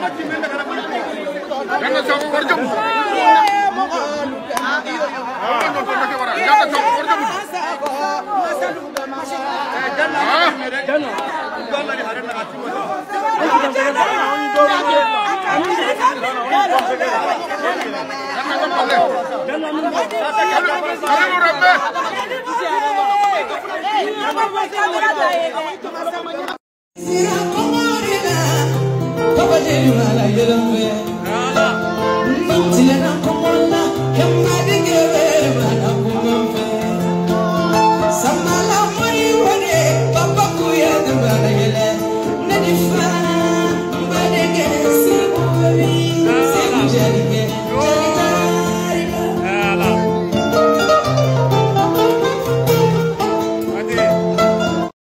Jangan sama warjum. Jangan sama warjum. Jangan. Jangan. Jangan. verão é